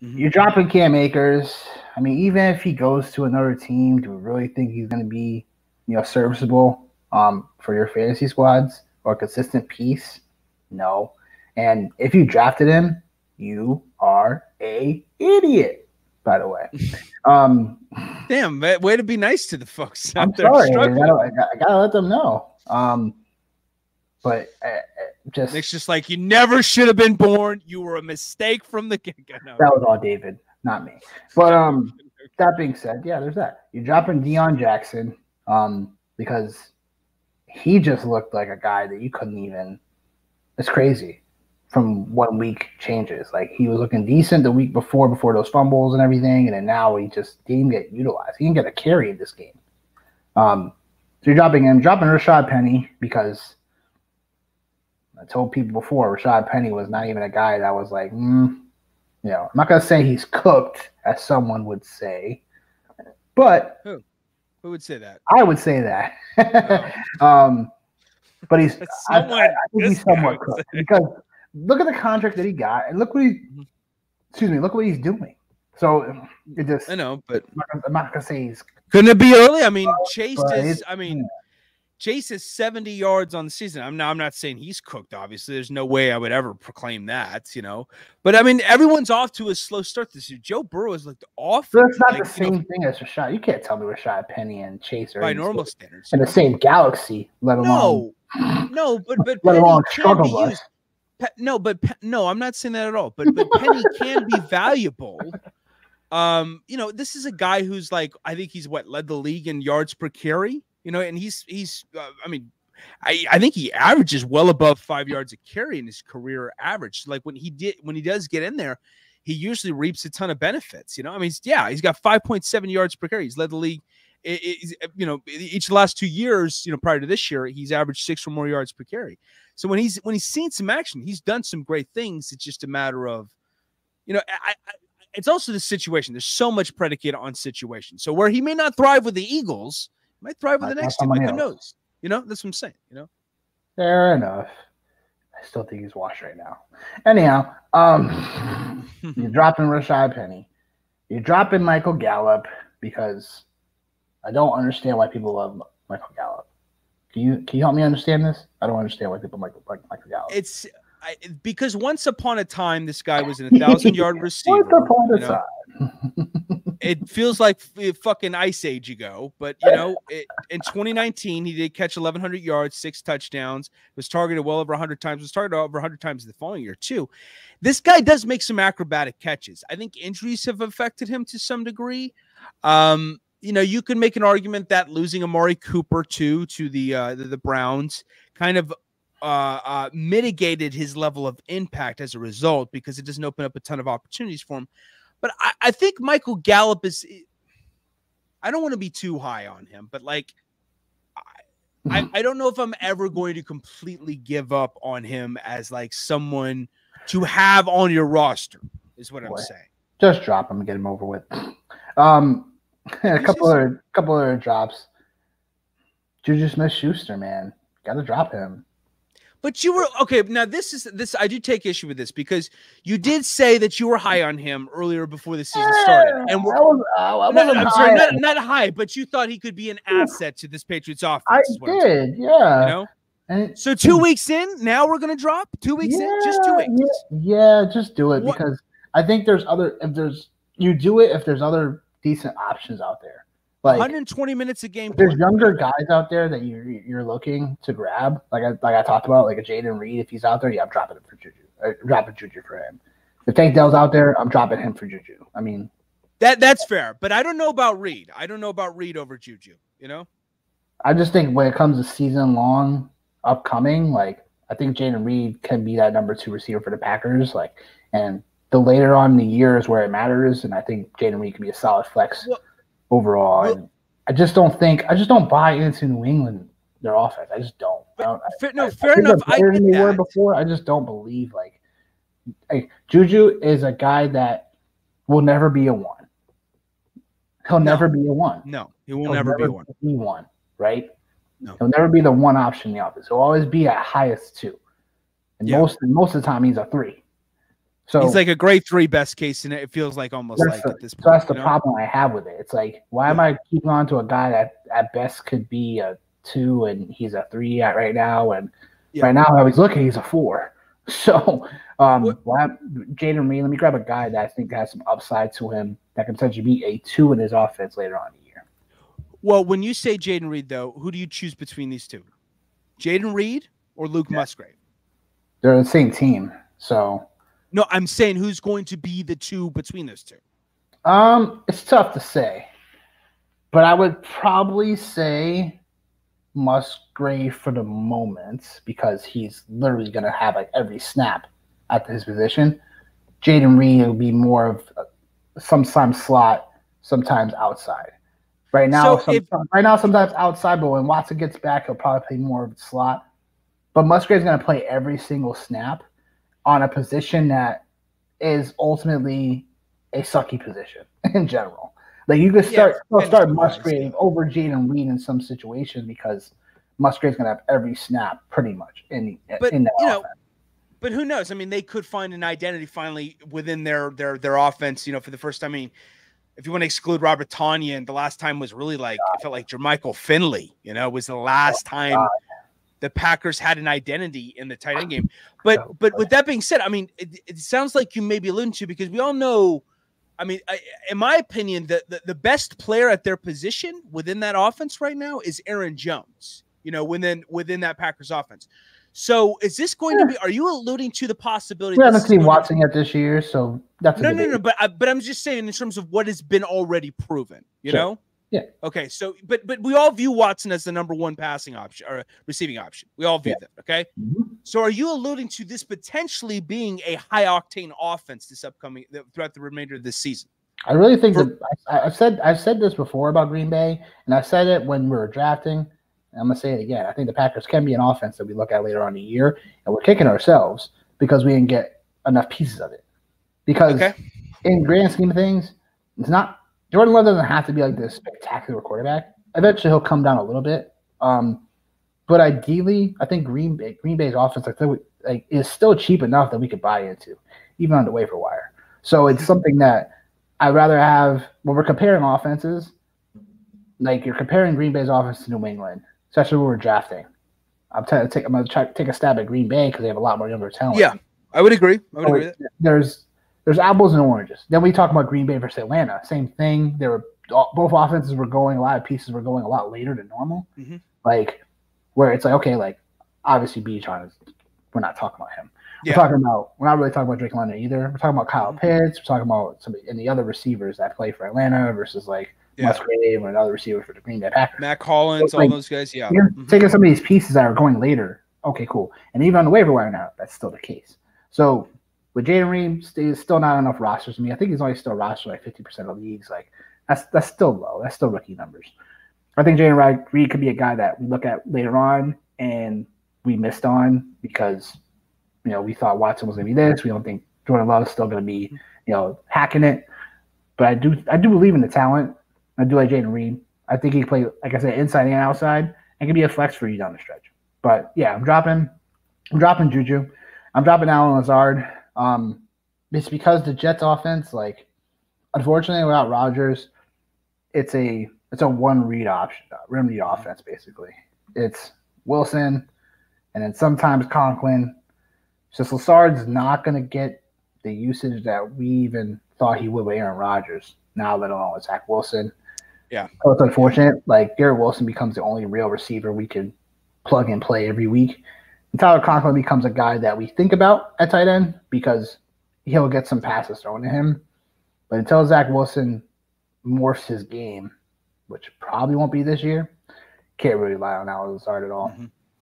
You're dropping Cam Akers. I mean, even if he goes to another team, do we really think he's going to be, you know, serviceable um, for your fantasy squads or a consistent piece? No. And if you drafted him, you are a idiot. By the way, um, Damn, way to be nice to the folks out I'm sorry. I gotta, I gotta, I gotta let them know. Um, but uh, uh, just Nick's just like you never should have been born. You were a mistake from the get-go. No. that was all David, not me. But um, that being said, yeah, there's that. You're dropping Deon Jackson, um, because he just looked like a guy that you couldn't even. It's crazy from one week changes. Like he was looking decent the week before, before those fumbles and everything, and then now he just didn't get utilized. He didn't get a carry in this game. Um, so you're dropping him, dropping Rashad Penny because I told people before Rashad Penny was not even a guy that was like, mm, you know, I'm not gonna say he's cooked, as someone would say, but Who would say that? I would say that. um, but he's I, I, Someone- I think he's somewhat cooked say. because look at the contract that he got, and look what he, Mhm. excuse me, look what he's doing. So it just, I know, but I'm not gonna- I'm not gonna say he's couldn't it be early? I mean, Chase is. I mean, Chase is 70 yards on the season. I'm not. I'm not saying he's cooked. Obviously, there's no way I would ever proclaim that. You know, but I mean, everyone's off to a slow start this year. Joe Burrow has looked off So it's not like, the you know, same thing as Rashad. You can't tell me Rashad Penny and Chase are by in the normal same- standards. in the same galaxy, let alone No, no, but but let Penny alone can struggle be bus. used. Pe- no, but Pe- no, I'm not saying that at all. But but Penny can be valuable. Um, you know, this is a guy who's like, I think he's what led the league in yards per carry. You know, and he's he's. Uh, I mean, I I think he averages well above five yards a carry in his career average. Like when he did when he does get in there, he usually reaps a ton of benefits. You know, I mean, yeah, he's got 5.7 yards per carry. He's led the league. you know, each the last two years, you know, prior to this year, he's averaged six or more yards per carry. So when he's when he's seen some action, he's done some great things. It's just a matter of, you know, I, I, it's also the situation. There's so much predicated on situation. So where he may not thrive with the Eagles, might thrive with the next team. Like, who knows? You know, that's what I'm saying. You know, Fair enough. I still think he's washed right now. Anyhow, um, you're dropping Rashad Penny. You're dropping Michael Gallup because I don't understand why people love Michael Gallup. Can you can you help me understand this? I don't understand why people like like Michael Gallup. it's I, because once upon a time, this guy was in a 1,000 yard receiver. The point you know? that? it feels like fucking ice age ago, but you know, it, in 2019 he did catch 1100 yards, six touchdowns, was targeted well over 100 times, was targeted over 100 times the following year too. This guy does make some acrobatic catches. I think injuries have affected him to some degree. Um, you know, you can make an argument that losing Amari Cooper too to the uh, the, the Browns kind of uh, uh, mitigated his level of impact as a result because it doesn't open up a ton of opportunities for him. But I, I think Michael Gallup is. I don't want to be too high on him, but like, I, I, I don't know if I'm ever going to completely give up on him as like someone to have on your roster. Is what I'm saying. Just drop him and get him over with. Um, a couple just- other couple other drops. Juju Smith Schuster, man, gotta drop him. But you were okay. Now this is this. I do take issue with this because you did say that you were high on him earlier before the season started, uh, and we're I was, uh, I, I No, wasn't I'm sorry, not, not high, but you thought he could be an asset to this Patriots offense. I is what I'm saying, did, yeah. You know, And so two weeks in, now we're gonna drop. Two weeks in, just two Yeah, weeks. Yeah, just do it What- because I think there's other if there's you do it if there's other decent options out there. Like 120 minutes a game. there's younger guys out there that you're you're looking to grab, like I like I talked about, like a Jayden Reed, if he's out there, yeah, I'm dropping him for Juju. Uh, dropping Juju for him. If Tank Dell's out there, I'm dropping him for Juju. I mean, That that's fair, but I don't know about Reed. I don't know about Reed over Juju. You know, I just think when it comes to season long upcoming, like I think Jayden Reed can be that number two receiver for the Packers. Like, and the later on in the year is where it matters, and I think Jayden Reed can be a solid flex Well- overall. well- and I just don't think I just don't buy into New England their offense. I just don't. I don't fair, no, I- I fair they're enough. I get than they were before. I just don't believe like, like Juju is a guy that will never be a one. He'll No. never be a one. No, he will He'll never be one. Be one, right? No. He'll never be the one option in the offense. He'll always be at highest two, and Yeah. most most of the time he's a three. So he's like a grade three best case, and it feels like almost like the, at this point. so that's the you know? problem I have with it. It's like, why am I keeping on to a guy that at best could be a two and he's a three at right now, and Yeah. right now I was looking, he's a four. So um, Jayden Reed? Let me grab a guy that I think has some upside to him that can potentially be a two in his offense later on in the year. Well, when you say Jayden Reed, though, who do you choose between these two? Jayden Reed or Luke Musgrave? They're the same team, so No, I'm saying who's going to be the two between those two. Um, it's tough to say, but I would probably say Musgrave for the moment because he's literally going to have like every snap at his position. Jayden Reed will be more of a- sometimes slot, sometimes outside. Right now, So if- right now sometimes outside, but when Watson gets back, he'll probably play more of the slot. But Musgrave's going to play every single snap on a position that is ultimately a sucky position in general. Like you could start you'll start Musgrave over Jayden Reed in some situations because Musgrave's gonna have every snap pretty much in But, in that you know, offense. But who knows? I mean, they could find an identity finally within their their their offense. You know, for the first time. I mean, if you want to exclude Robert Tonyan, and the last time was really like it felt like Jermichael Finley. You know, was the last oh, time God. The Packers had an identity in the tight end game. But but with that being said, I mean, it, it sounds like you may be alluding to because we all know. I mean, I, in my opinion, the, the the best player at their position within that offense right now is Aaron Jones. You know, within within that Packers offense. So is this going to be? Are you alluding to the possibility? We haven't seen Watson yet this year, so that's a No, no, no. But I, but I'm just saying in terms of what has been already proven. You Sure. know. Yeah. Okay. So, but but we all view Watson as the number one passing option or receiving option. We all view Yeah. that. Okay. Mhm. So, are you alluding to this potentially being a high octane offense this upcoming throughout the remainder of this season? I really think For- that I, I've said I've said this before about Green Bay, and I said it when we were drafting. and I'm gonna say it again. I think the Packers can be an offense that we look at later on in the year, and we're kicking ourselves because we didn't get enough pieces of it. Because Okay. in grand scheme of things, it's not Jordan Love doesn't have to be like this spectacular quarterback. Eventually, he'll come down a little bit. Um, but ideally, I think Green Bay Green Bay's offense like, like is still cheap enough that we could buy into, even on the waiver wire. So it's something that I'd rather have when we're comparing offenses. Like you're comparing Green Bay's offense to New England, especially when we're drafting. I'm, t- take, I'm gonna try to take a stab at Green Bay because they have a lot more younger talent. Yeah, I would agree. I would So agree. With that. there's there's apples and oranges. Then we talk about Green Bay versus Atlanta. Same thing. There were both offenses were going a lot of pieces were going a lot later than normal. Mhm. Like where it's like okay, like obviously Bijan is we're not talking about him. Yeah. We're talking about we're not really talking about Drake London either. We're talking about Kyle Mhm. Pitts. We're talking about some and the other receivers that play for Atlanta versus like Yeah. Musgrave and another receiver for the Green Bay Packers. Matt Collins, all Like, those guys. Yeah. You're Mhm. taking some of these pieces that are going later. Okay, cool. And even on the waiver wire now, that's still the case. So with Jayden Reed, st- still not enough rosters to me. I think he's only still rostered like fifty percent of leagues. Like that's that's still low. That's still rookie numbers. I think Jayden Reed- could be a guy that we look at later on and we missed on because you know we thought Watson was going to be this. We don't think Jordan Love is still going to be you know hacking it. But I do I do believe in the talent. I do like Jayden Reed. I think he can play like I said inside and outside and can be a flex for you down the stretch. But yeah, I'm dropping I'm dropping Juju. I'm dropping Allen Lazard. Um, it's because the Jets offense, like, unfortunately, without Rodgers, it's a it's a one read option, uh, one read offense basically. It's Wilson, and then sometimes Conklin. Just Lazard's not going to get the usage that we even thought he would with Aaron Rodgers. Now, let alone with Zach Wilson. Yeah. so it's unfortunate. Like Garrett Wilson becomes the only real receiver we can plug and play every week. Tyler Conklin becomes a guy that we think about at tight end because he'll get some passes thrown to him. But until Zach Wilson morphs his game, which probably won't be this year, can't really rely on Allen Lazard at all. Mhm.